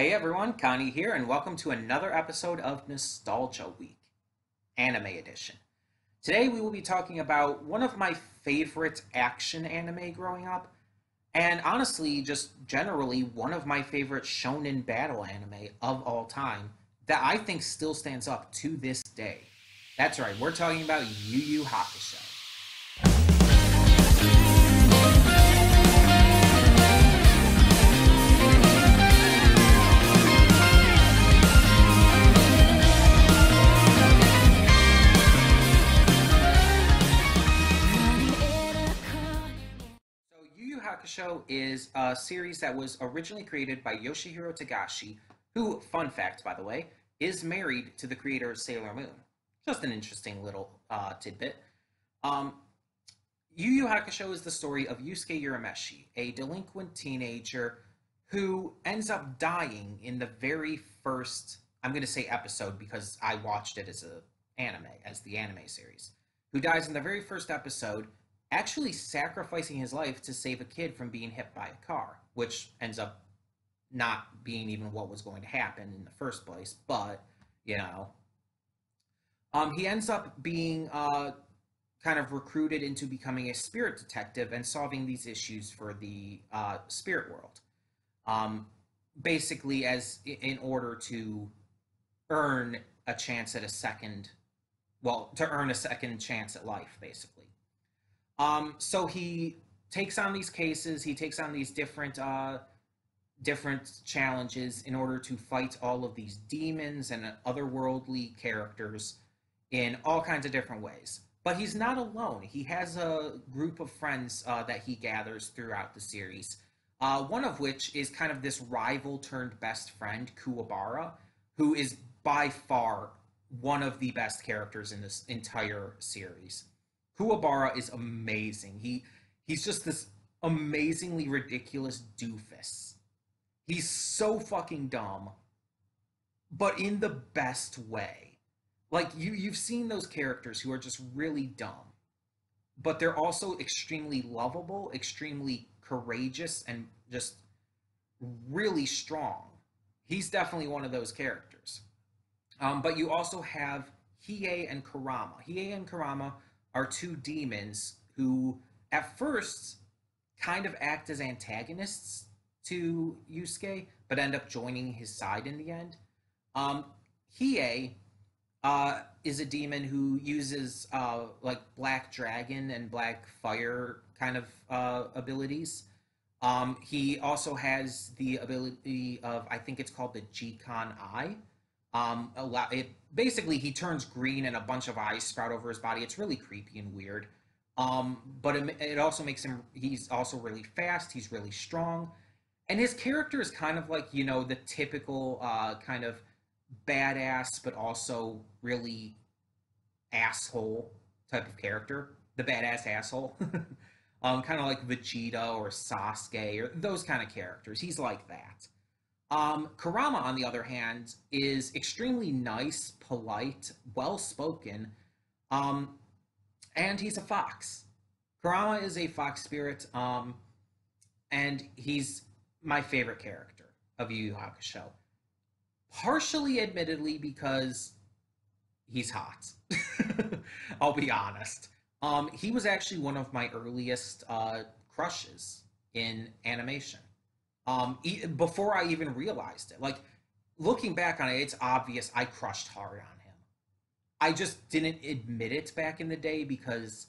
Hey everyone, Connie here, and welcome to another episode of Nostalgia Week, Anime Edition. Today we will be talking about one of my favorite action anime growing up, and honestly, just generally one of my favorite shonen battle anime of all time that I think still stands up to this day. That's right, we're talking about Yu Yu Hakusho. Is a series that was originally created by Yoshihiro Togashi, who, fun fact by the way, is married to the creator of Sailor Moon. Just an interesting little uh, tidbit. Um, Yu Yu Hakusho is the story of Yusuke Urameshi, a delinquent teenager who ends up dying in the very first, I'm going to say episode because I watched it as a anime, as the anime series, who dies in the very first episode actually sacrificing his life to save a kid from being hit by a car, which ends up not being even what was going to happen in the first place. But you know, um, he ends up being uh, kind of recruited into becoming a spirit detective and solving these issues for the uh, spirit world. Um, basically, as in order to earn a chance at a second, well, to earn a second chance at life, basically. Um, so he takes on these cases. He takes on these different uh, different challenges in order to fight all of these demons and otherworldly characters in all kinds of different ways. But he's not alone. He has a group of friends uh, that he gathers throughout the series. Uh, one of which is kind of this rival turned best friend, Kuwabara, who is by far one of the best characters in this entire series. Kuwabara is amazing. He he's just this amazingly ridiculous doofus. He's so fucking dumb, but in the best way. Like you you've seen those characters who are just really dumb, but they're also extremely lovable, extremely courageous and just really strong. He's definitely one of those characters. Um, but you also have Hiei and Kurama. Hiei and Kurama are two demons who, at first, kind of act as antagonists to Yusuke, but end up joining his side in the end. Um, Hiei uh, is a demon who uses uh, like black dragon and black fire kind of uh, abilities. Um, he also has the ability of I think it's called the Jagan Eye. Um, allow it basically he turns green and a bunch of eyes sprout over his body. It's really creepy and weird. Um, but it, it also makes him he's also really fast. He's really strong, and his character is kind of like you know the typical uh, kind of badass, but also really asshole type of character. The badass asshole. um, kind of like Vegeta or Sasuke or those kind of characters. He's like that. Um, Kurama, on the other hand, is extremely nice, polite, well spoken, um, and he's a fox. Kurama is a fox spirit, um, and he's my favorite character of Yu Yu Hakusho. Partially, admittedly, because he's hot. I'll be honest. Um, he was actually one of my earliest uh, crushes in animation um, e- before I even realized it. Like looking back on it, it's obvious I crushed hard on him. I just didn't admit it back in the day because,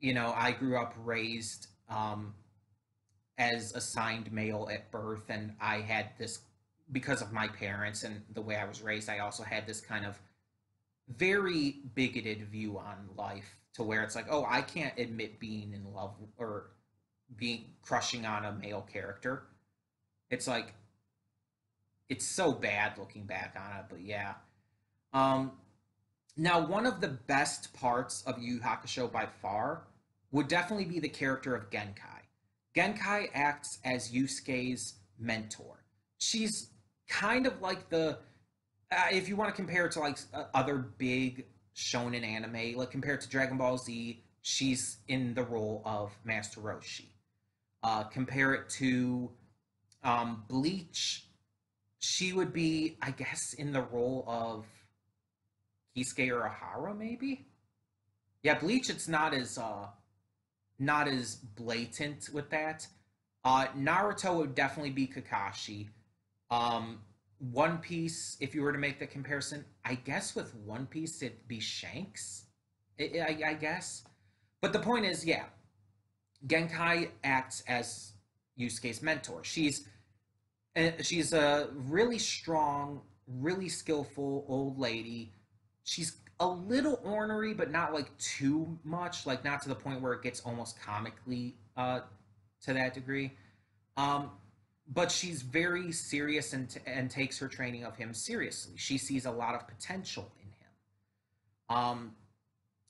you know, I grew up raised um, as assigned male at birth, and I had this because of my parents and the way I was raised. I also had this kind of very bigoted view on life to where it's like, oh, I can't admit being in love or being crushing on a male character it's like it's so bad looking back on it, but yeah. Um, now, one of the best parts of Yu Hakusho by far would definitely be the character of Genkai. Genkai acts as Yusuke's mentor. She's kind of like the, uh, if you want to compare it to like uh, other big shonen anime, like compared to Dragon Ball Z, she's in the role of Master Roshi. Uh, compare it to um, Bleach, she would be, I guess, in the role of Kisuke Urahara, maybe. Yeah, Bleach. It's not as uh, not as blatant with that. Uh, Naruto would definitely be Kakashi. Um, One Piece, if you were to make the comparison, I guess with One Piece it'd be Shanks. I, I, I guess. But the point is, yeah, Genkai acts as Yusuke's mentor. She's uh, she's a really strong, really skillful old lady. She's a little ornery, but not like too much, like not to the point where it gets almost comically uh, to that degree. Um, but she's very serious and, t- and takes her training of him seriously. She sees a lot of potential in him. Um,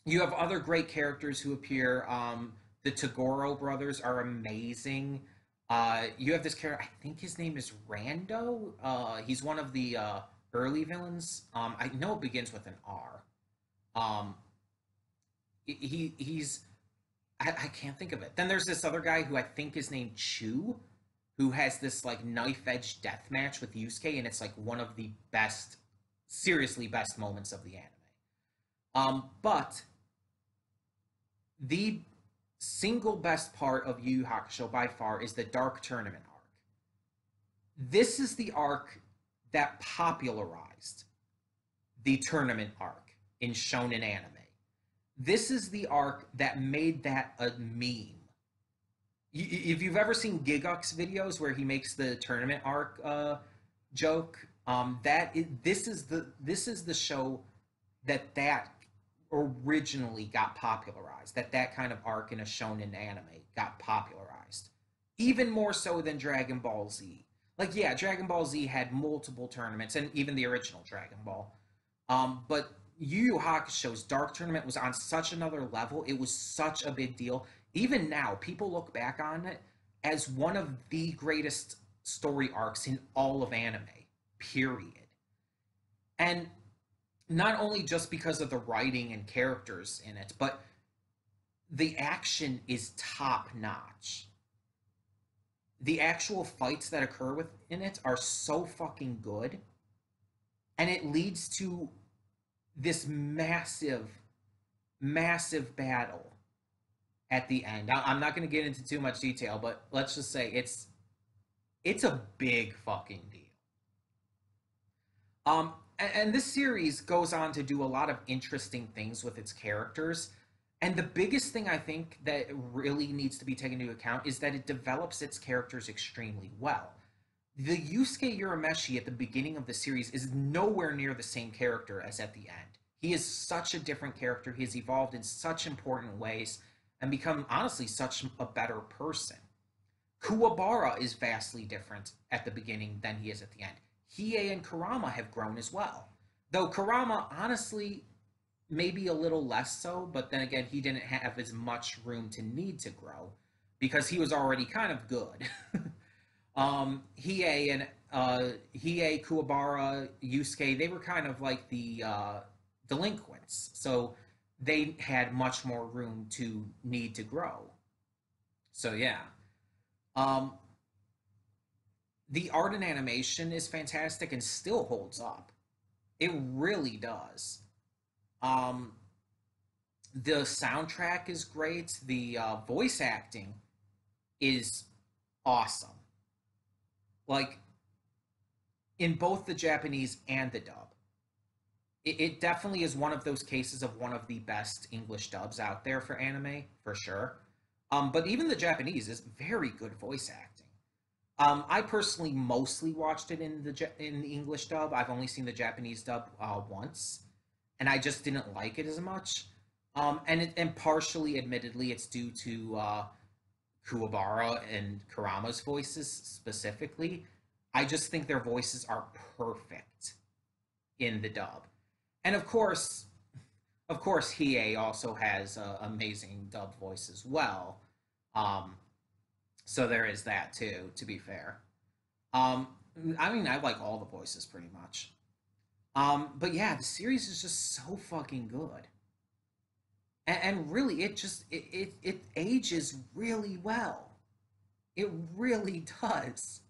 you have other great characters who appear. Um, the Toguro brothers are amazing. Uh, you have this character, I think his name is Rando. Uh, he's one of the uh, early villains. Um, I know it begins with an R. Um, he he's I, I can't think of it. Then there's this other guy who I think is named Chu, who has this like knife edge death match with Yusuke, and it's like one of the best, seriously best moments of the anime. Um, but the single best part of Yu Yu Hakusho by far is the Dark Tournament arc. This is the arc that popularized the tournament arc in shonen anime. This is the arc that made that a meme. If you've ever seen Gigguk's videos where he makes the tournament arc uh, joke, um, that is, this is the this is the show that that originally got popularized. That that kind of arc in a shonen anime got popularized, even more so than Dragon Ball Z. Like yeah, Dragon Ball Z had multiple tournaments, and even the original Dragon Ball. Um, but Yu Yu Hakusho's Dark Tournament was on such another level. It was such a big deal. Even now, people look back on it as one of the greatest story arcs in all of anime. Period. And not only just because of the writing and characters in it, but the action is top notch. The actual fights that occur within it are so fucking good. And it leads to this massive, massive battle at the end. I'm not going to get into too much detail, but let's just say it's it's a big fucking deal. Um, and, this series goes on to do a lot of interesting things with its characters. And the biggest thing I think that really needs to be taken into account is that it develops its characters extremely well. The Yusuke Urameshi at the beginning of the series is nowhere near the same character as at the end. He is such a different character. He has evolved in such important ways and become, honestly, such a better person. Kuwabara is vastly different at the beginning than he is at the end. Hiei and Kurama have grown as well. Though Kurama, honestly, maybe a little less so, but then again, he didn't have as much room to need to grow because he was already kind of good. um, Hiei and uh, Hiei, Kuwabara, Yusuke, they were kind of like the uh, delinquents. So they had much more room to need to grow. So yeah. Um, the art and animation is fantastic and still holds up. It really does. Um, the soundtrack is great. The uh, voice acting is awesome. Like in both the Japanese and the dub it, it definitely is one of those cases of one of the best English dubs out there for anime, for sure. Um, but even the Japanese is very good voice acting. Um, I personally mostly watched it in the in the English dub. I've only seen the Japanese dub uh, once, and I just didn't like it as much. Um, and it, and partially, admittedly, it's due to uh, Kuwabara and Kurama's voices specifically. I just think their voices are perfect in the dub and of course, of course, Hiei also has uh, amazing dub voice as well. Um, so there is that too. To be fair, um, I mean, I like all the voices pretty much. Um, but yeah, the series is just so fucking good, and, and really, it just it, it it ages really well. It really does.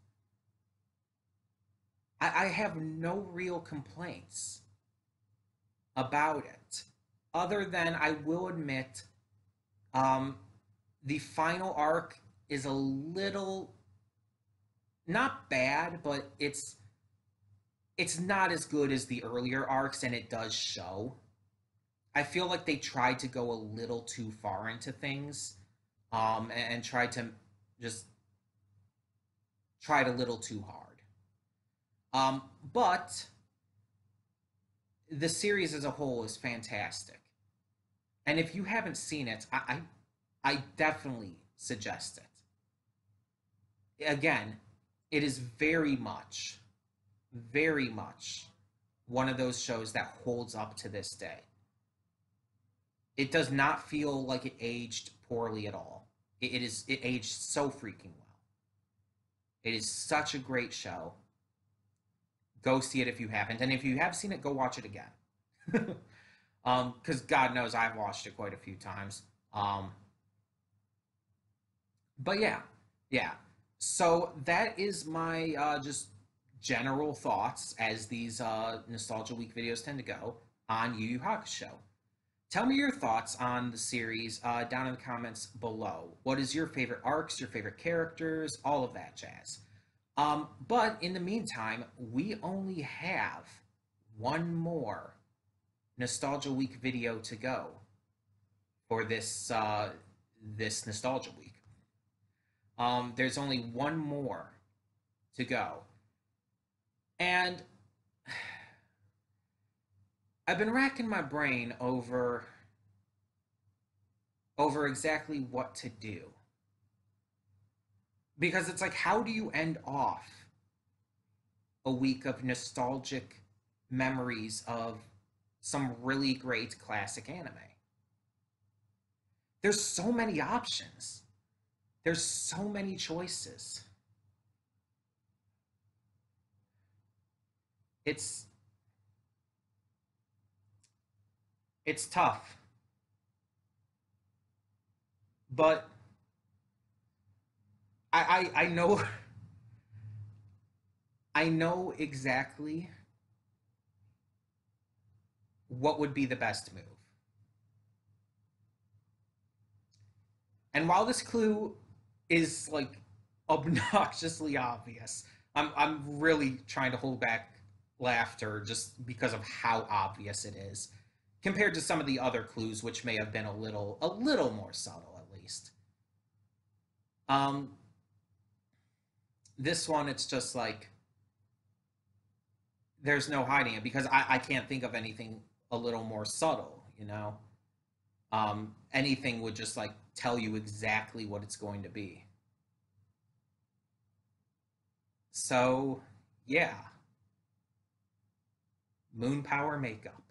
I, I have no real complaints about it, other than I will admit, um, the final arc is a little not bad, but it's it's not as good as the earlier arcs, and it does show. I feel like they tried to go a little too far into things, um, and, and tried to just tried a little too hard. Um, but the series as a whole is fantastic, and if you haven't seen it, I I, I definitely suggest it. Again, it is very much, very much one of those shows that holds up to this day. It does not feel like it aged poorly at all. it, it is it aged so freaking well. It is such a great show. Go see it if you haven't, and if you have seen it, go watch it again. um, because God knows I've watched it quite a few times. Um, but yeah, yeah. So that is my uh, just general thoughts as these uh, Nostalgia Week videos tend to go on Yu Yu Hakusho. Tell me your thoughts on the series uh, down in the comments below. What is your favorite arcs, your favorite characters, all of that jazz. Um, but in the meantime, we only have one more Nostalgia Week video to go for this uh, this Nostalgia Week. Um, there's only one more to go. And I've been racking my brain over over exactly what to do. Because it's like how do you end off a week of nostalgic memories of some really great classic anime? There's so many options. There's so many choices. It's it's tough. But I, I I know I know exactly what would be the best move. And while this clue is like obnoxiously obvious. I'm I'm really trying to hold back laughter just because of how obvious it is compared to some of the other clues which may have been a little a little more subtle at least. Um this one it's just like there's no hiding it because I, I can't think of anything a little more subtle, you know. Um anything would just like tell you exactly what it's going to be. So, yeah. Moon power makeup.